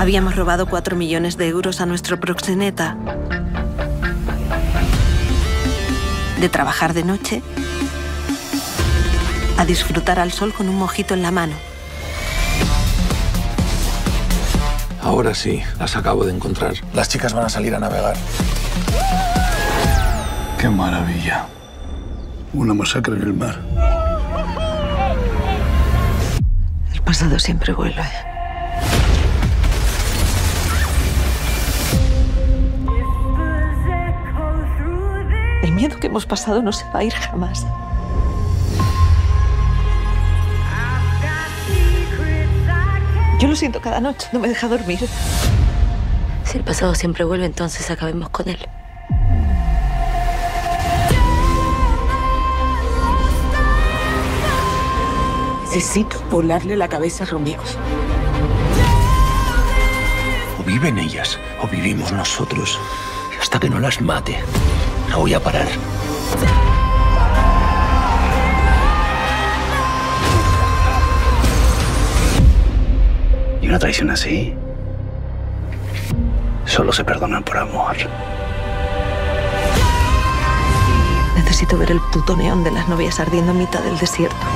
Habíamos robado 4 millones de euros a nuestro proxeneta. De trabajar de noche a disfrutar al sol con un mojito en la mano. Ahora sí, las acabo de encontrar. Las chicas van a salir a navegar. ¡Qué maravilla! Una masacre en el mar. El pasado siempre vuelve. Miedo que hemos pasado no se va a ir jamás. Yo lo siento cada noche, no me deja dormir. Si el pasado siempre vuelve, entonces acabemos con él. Necesito volarle la cabeza a Romeo. O viven ellas, o vivimos nosotros. Hasta que no las mate, no voy a parar. Y una traición así solo se perdonan por amor. Necesito ver el puto neón de las novias ardiendo en mitad del desierto.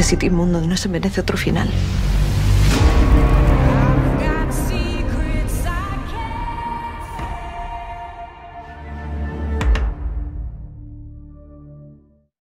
Ese sitio inmundo no se merece otro final.